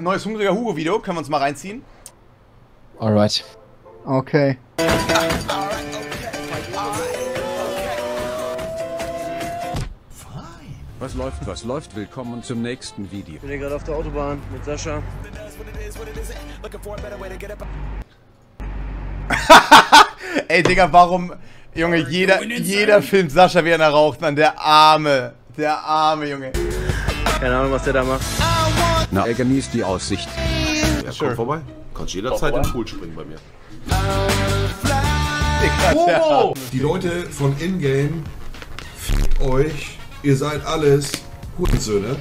Ein neues Hungriger Hugo-Video, können wir uns mal reinziehen? Alright. Okay. Was läuft, was läuft? Willkommen zum nächsten Video. Ich bin hier gerade auf der Autobahn mit Sascha. Ey, Digga, warum... Junge, jeder, jeder filmt Sascha, wie er raucht, Mann. Der Arme. Der Arme, Junge. Keine Ahnung, was der da macht. Na, er genießt die Aussicht. Ja, komm vorbei. Kannst jederzeit im Pool springen bei mir. Arme. Die Leute von Ingame, fickt euch. Ihr seid alles Hurensöhne.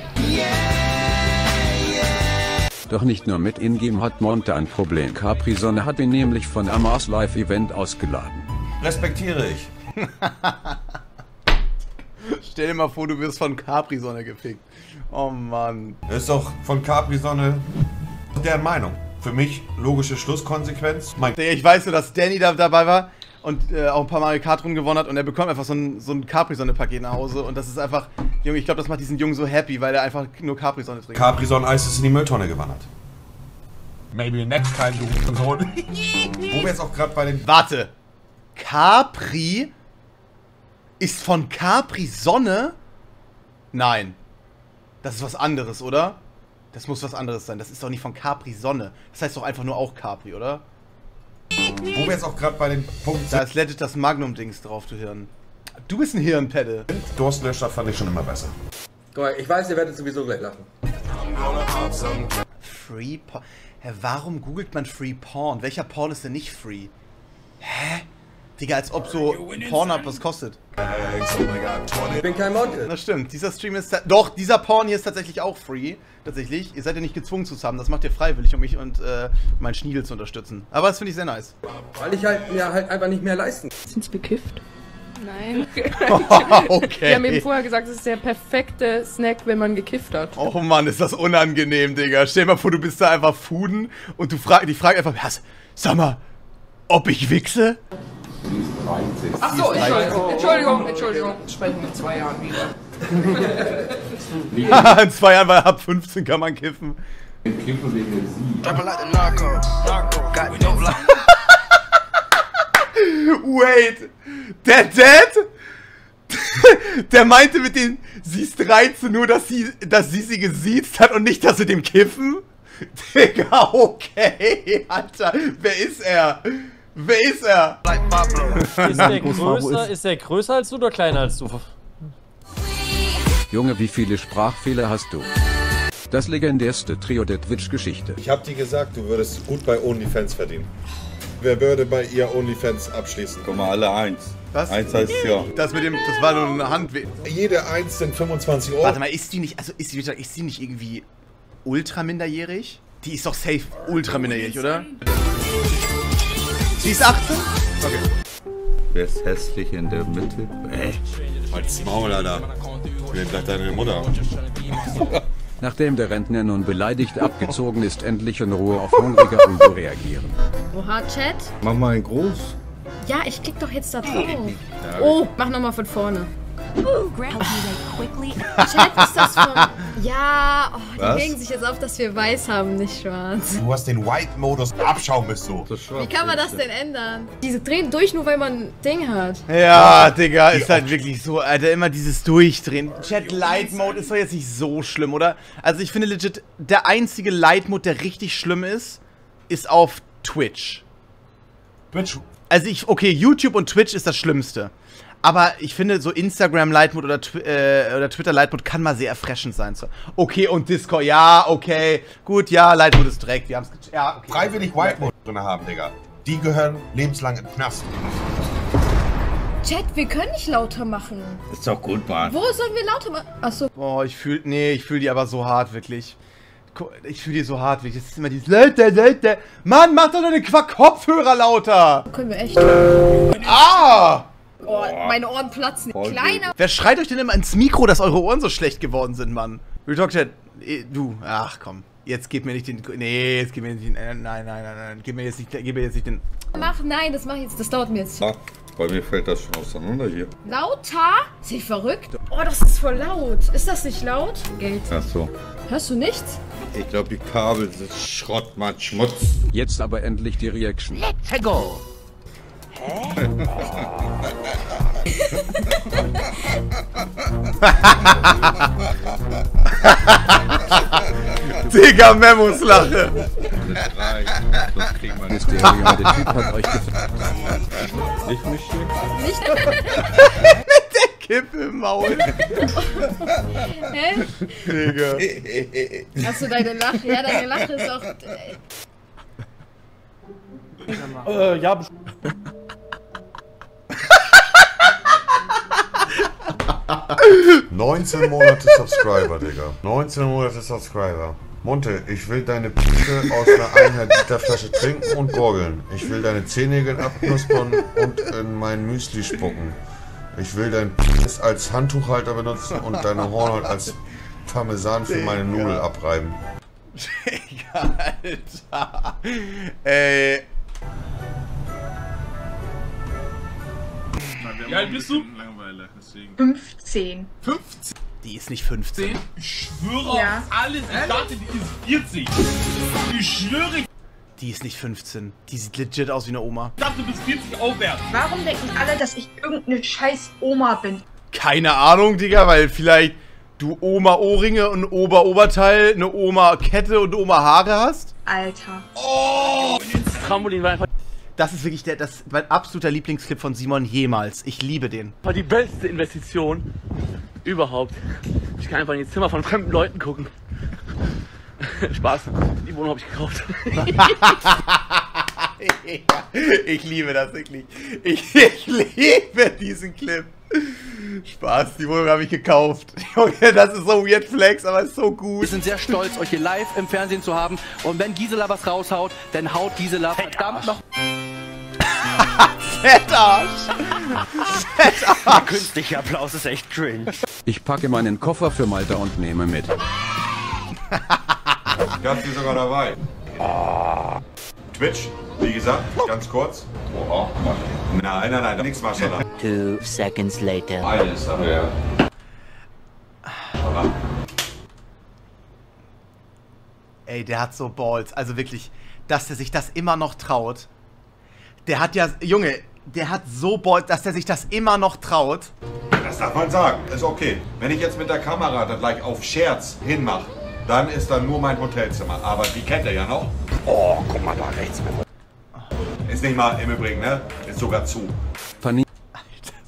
Doch nicht nur mit Ingame hat Monte ein Problem. Capri-Sonne hat ihn nämlich von Amars Live-Event ausgeladen. Respektiere ich. Stell dir mal vor, du wirst von Capri-Sonne gefickt. Oh Mann. Ist doch von Capri-Sonne deren Meinung. Für mich logische Schlusskonsequenz. Mein ich weiß nur, dass Danny da dabei war und äh, auch ein paar Mario Kart Runden gewonnen hat und er bekommt einfach so ein, so ein Capri-Sonne-Paket nach Hause und das ist einfach, Junge, ich glaube, das macht diesen Jungen so happy, weil er einfach nur Capri-Sonne trinkt. Capri-Sonne-Eis ist in die Mülltonne gewandert. Maybe next time, du Sohn. Wo wir jetzt auch gerade bei den... Warte. Capri ist von Capri Sonne? Nein. Das ist was anderes, oder? Das muss was anderes sein. Das ist doch nicht von Capri Sonne. Das heißt doch einfach nur auch Capri, oder? Wo wir jetzt auch gerade bei den Punkten Da sind. ist legit das Magnum-Dings drauf, du Hirn. Du bist ein Hirnpedde. Durstlöscher fand ich schon immer besser. Guck mal, ich weiß, ihr werdet sowieso gleich lachen. Free Porn. Hä, warum googelt man Free Porn? Welcher Porn ist denn nicht free? Hä? Digga, als ob so Pornhub was kostet. Ich bin kein Monte. Das stimmt. Dieser Stream ist. Doch, dieser Porn hier ist tatsächlich auch free. Tatsächlich. Ihr seid ja nicht gezwungen zu haben. Das macht ihr freiwillig, um mich und äh, meinen Schniedel zu unterstützen. Aber das finde ich sehr nice. Weil ich halt mir halt einfach nicht mehr leisten. Sind sie bekifft? Nein. okay. Die haben eben vorher gesagt, es ist der perfekte Snack, wenn man gekifft hat. Oh Mann, ist das unangenehm, Digga. Stell dir mal vor, du bist da einfach Fuden und du fragst, die fragen einfach, was, sag mal, ob ich wichse? Ach so, Entschuldigung, Entschuldigung, Entschuldigung. Sprechen in zwei Jahren wieder. In zwei Jahren, weil ab 15 kann man kiffen. Wait, der Dad? Der meinte mit den, sie ist 13 nur, dass sie, dass sie sie gesiezt hat und nicht, dass sie dem kiffen? Digga, okay, Alter, wer ist er? Wer ist er? Ist der, größer, ist der größer als du oder kleiner als du? Junge, wie viele Sprachfehler hast du? Das legendärste Trio der Twitch-Geschichte. Ich hab dir gesagt, du würdest gut bei OnlyFans verdienen. Wer würde bei ihr OnlyFans abschließen? Guck mal, alle eins. Was? Eins heißt ja. Das mit dem, das war nur eine Hand. Jede eins sind 25 Euro. Warte mal, ist die nicht, also ist die, ist die nicht irgendwie ultra minderjährig? Die ist doch safe ultra minderjährig, oder? Sie ist 18? Okay. Wer ist hässlich in der Mitte? Ey. Halt's Maul, Alter. Wer sagt deine Mutter? Nachdem der Rentner nun beleidigt abgezogen ist, endlich in Ruhe auf hungriger Udo reagieren. Oha, Chat? Mach mal einen groß. Ja, ich klick doch jetzt da drauf. Oh, mach nochmal von vorne. Chat, ist das von... Ja, oh, die Was? regen sich jetzt auf, dass wir weiß haben, nicht schwarz. Du hast den White-Modus. Abschaum bist du. Wie kann man das denn ändern? Diese drehen durch, nur weil man ein Ding hat. Ja, Digga, ist halt wirklich so, Alter, immer dieses Durchdrehen. Chat Light Mode ist doch jetzt nicht so schlimm, oder? Also ich finde legit, der einzige Light Mode, der richtig schlimm ist, ist auf Twitch. Twitch. Also ich, okay, YouTube und Twitch ist das Schlimmste. Aber ich finde, so Instagram Light Mode oder, Twi äh, oder Twitter Light Mode kann mal sehr erfrischend sein. So. Okay, und Discord, ja, okay. Gut, ja, Light Mode ist direkt. Wir haben's ge- Ja, okay. Freiwillig White-Mode drin haben, Digga. Die gehören lebenslang in den Knast. Chat, wir können nicht lauter machen. Ist doch gut, Mann. Wo sollen wir lauter machen? Achso. Boah, ich fühl, nee, ich fühl die aber so hart, wirklich. Ich fühl die so hart, wirklich. Das ist immer dieses Leute, Leute. Mann, mach doch deine Quack-Kopfhörer lauter. Können wir echt. Ah! Oh, meine Ohren platzen. Kleiner. Wer schreit euch denn immer ins Mikro, dass eure Ohren so schlecht geworden sind, Mann? Real Talk Chat, eh, du, ach komm. Jetzt gib mir nicht den. Nee, jetzt gib mir nicht den. äh, Nein, nein, nein, nein. Gib mir jetzt nicht, gib mir jetzt nicht den. Mach, nein, das mach ich jetzt. Das dauert mir jetzt. Ah, bei mir fällt das schon auseinander hier. Lauter? Ist sie verrückt? Oh, das ist voll laut. Ist das nicht laut? Geld. Ach so. Hörst du nichts? Ich glaube, die Kabel sind Schrott, Mann, Schmutz. Jetzt aber endlich die Reaction. Let's go. Digga, Memos Lache. Mysterio, der Typ hat euch gefragt. Ich mich Nicht? Mit der Kippe im Maul. Hä? Digga. Achso, deine Lache. Ja, deine Lache ist auch. Äh, Äh, ja, 19 Monate Subscriber, Digga. 19 Monate Subscriber. Monte, ich will deine Pisse aus einer eineinhalb Liter Flasche trinken und gurgeln. Ich will deine Zehennägel abknuspern und in mein Müsli spucken. Ich will dein Piss als Handtuchhalter benutzen und deine Hornhaut als Parmesan für meine Nudel abreiben. Digga, Alter. Ey. Wie alt bist du? 15. 15? Die ist nicht 15. Ich schwöre Ja. auf alles. Ich dachte, die ist 40. Ich schwöre, ich Die ist nicht 15. Die sieht legit aus wie eine Oma. dachte, du bist 40 aufwärts. Warum denken alle, dass ich irgendeine scheiß Oma bin? Keine Ahnung, Digga, weil vielleicht du Oma-Ohrringe und Ober-Oberteil, eine Oma-Kette und Oma-Haare hast? Alter. Trampolin war einfach Das ist wirklich der, das mein absoluter Lieblingsclip von Simon jemals. Ich liebe den. die beste Investition überhaupt. Ich kann einfach in die Zimmer von fremden Leuten gucken. Spaß. Die Wohnung habe ich gekauft. ich liebe das wirklich. Ich, ich liebe diesen Clip. Spaß, die Wohnung habe ich gekauft. Junge, das ist so weird flex, aber ist so Wir gut. sind sehr stolz, euch hier live im Fernsehen zu haben. Und wenn Gisela was raushaut, dann haut Gisela verdammt noch. Fettarsch! Der künstliche Applaus ist echt cringe. Ich packe meinen Koffer für Malta und nehme mit. Ich hab sie sogar dabei. Twitch, wie gesagt, ganz kurz. Nein, nein, nein, nichts Maschallah. Two seconds later. Alles, ja. Ey, der hat so Balls. Also wirklich, dass er sich das immer noch traut. Der hat ja, Junge, der hat so Balls, dass er sich das immer noch traut. Das darf man sagen, ist okay. Wenn ich jetzt mit der Kamera da gleich auf Scherz hinmache, dann ist da nur mein Hotelzimmer. Aber die kennt ihr ja noch. Oh, guck mal da rechts. Ist nicht mal im Übrigen, ne? Ist sogar zu. Panini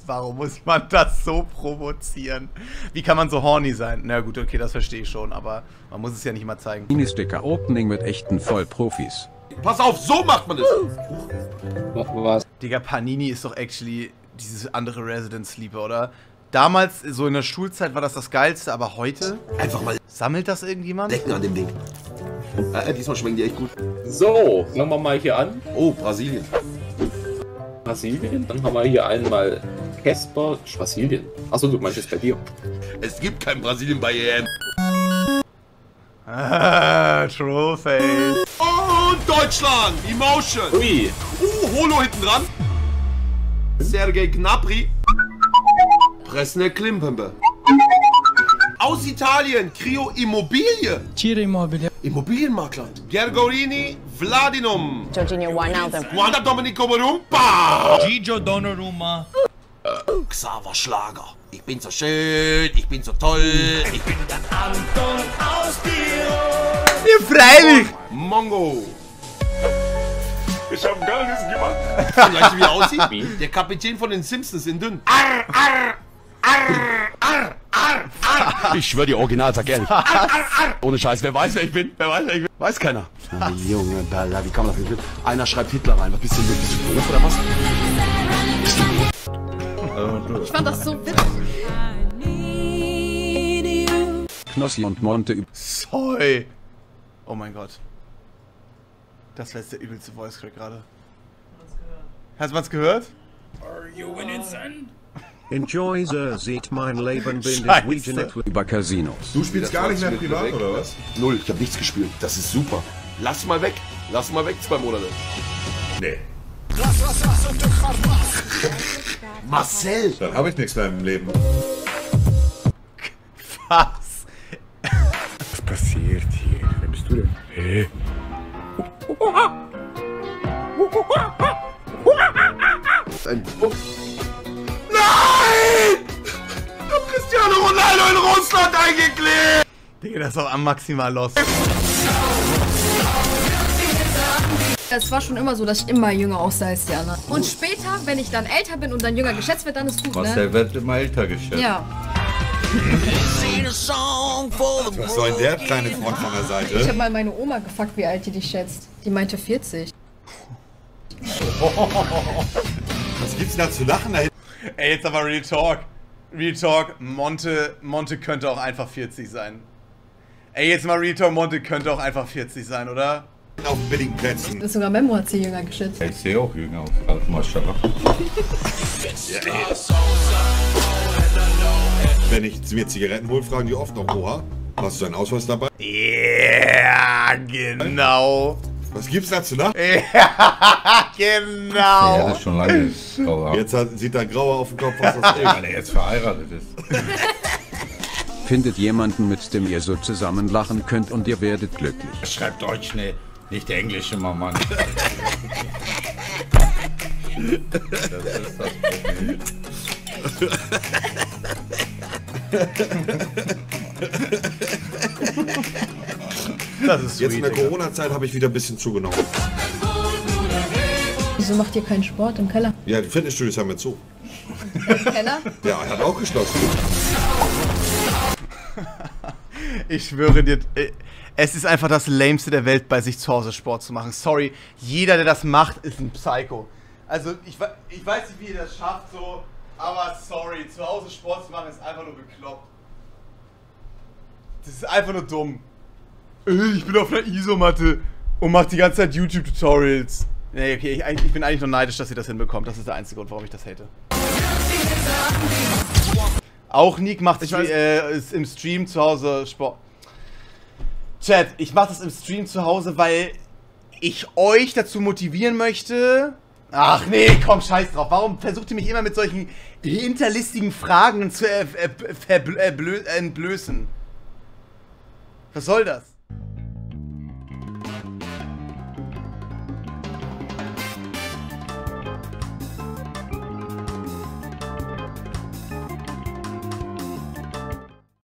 Warum muss man das so provozieren? Wie kann man so horny sein? Na gut, okay, das verstehe ich schon, aber man muss es ja nicht immer zeigen. Sticker Opening mit echten Vollprofis. Pass auf, so macht man das. Was? Digga, Panini ist doch actually dieses andere Resident Sleeper, oder? Damals, so in der Schulzeit, war das das Geilste, aber heute? Einfach mal Sammelt das irgendjemand? decken an dem Ding. Äh, diesmal schmecken die echt gut. So, fangen wir mal hier an. Oh, Brasilien. Brasilien. Dann haben wir hier einmal Casper. Brasilien. Achso, du meinst jetzt bei dir. Es gibt kein Brasilien bei EM. Ah, Trollface. Und Deutschland! Emotion! Ui. Uh, Holo hinten dran. Sergei Gnabry. Presne Klimpembe. Aus Italien, Crio Immobilie. Tiere Immobile. Immobilienmakler. Gergorini Vladinum. Jorginho Wijnaldum. Wanda Domenico Barumpa. Gigio Donnarumma. Xaver Schlager. Ich bin so schön, ich bin so toll. Ich bin der Anton aus Tirol. Ja, freilich! Mongo. Ich hab gar nichts gemacht. Du, wie er aussieht? Der Kapitän von den Simpsons in dünn. Arr, arr, arr, arr, arr, arr. Ich schwör dir, original, sag ehrlich. Arr, arr, arr. Ohne Scheiß, wer weiß, wer ich bin? Wer weiß, wer ich bin? Weiß keiner. Na, Junge, Bella, wie kann man das nicht? Einer schreibt Hitler rein. Was bist du denn? Bist du doof oder was? Bist du doof? Ich fand das so witzig. Knossi und Monte üb Soy. Oh mein Gott. Das war jetzt der übelste Voice Crack gerade. Hast du was gehört? Enjoy the seht mein Leben bin Region über Casinos. Du spielst gar nicht mehr privat, oder was? Null, ich hab nichts gespielt. Das ist super. Lass mal weg. Lass mal weg, zwei Monate. Nee. Marcel! Dann habe ich nichts mehr im Leben. Was? Ein Nein! Ich hab Cristiano Ronaldo in Russland eingeklebt! Digga, das ist auch am maximal los. Es war schon immer so, dass ich immer jünger aussah als die anderen. Und später, wenn ich dann älter bin und dann jünger geschätzt wird, dann ist gut, Marcel ne? wird immer älter geschätzt. Ja. Was soll der kleine Freund von der Ich habe Seite? mal meine Oma gefragt, wie alt die dich schätzt. Die meinte 40. Was gibt's denn da zu lachen? Da hinten? Ey, jetzt aber Real Talk. Real Talk, Monte, Monte könnte auch einfach 40 sein. Ey, jetzt mal Real Talk, Monte könnte auch einfach 40 sein, oder? Auf billigen Plätzen. Das ist sogar Memo hat sie jünger geschätzt. Ich sehe auch jünger aus. Also, Maschallah. Wenn ich mir Zigaretten hole, fragen die oft noch, oha, hast du deinen Ausweis dabei? Ja, genau. Was gibt's da zu lachen? Ja, genau. Ja, das ist schon lange grauer. Jetzt hat, sieht er grauer auf dem Kopf, was das ist. Weil er jetzt verheiratet ist. Findet jemanden, mit dem ihr so zusammen lachen könnt und ihr werdet glücklich. Schreibt Deutsch, ne, nicht Englisch immer, Mann. Das ist das Problem. Das ist Jetzt in der sweet. Corona-Zeit habe ich wieder ein bisschen zugenommen. Wieso macht ihr keinen Sport im Keller? Ja, die Fitnessstudios haben wir zu. Im Keller? Ja, er hat auch geschlossen. Ich schwöre dir, äh, es ist einfach das Lämste der Welt, bei sich zu Hause Sport zu machen. Sorry, jeder, der das macht, ist ein Psycho. Also, ich, ich weiß nicht, wie ihr das schafft, so, aber sorry, zu Hause Sport zu machen ist einfach nur bekloppt. Das ist einfach nur dumm. Äh, Ich bin auf einer Isomatte und mach die ganze Zeit YouTube-Tutorials. Nee, okay, ich, ich bin eigentlich nur neidisch, dass ihr das hinbekommt. Das ist der einzige Grund, warum ich das hate. Auch Nick macht Ich äh, im Stream zu Hause Sport. Chat, ich mache das im Stream zu Hause, weil ich euch dazu motivieren möchte. Ach nee, komm, scheiß drauf. Warum versucht ihr mich immer mit solchen hinterlistigen Fragen zu äh, äh, äh, blö- entblößen? Was soll das?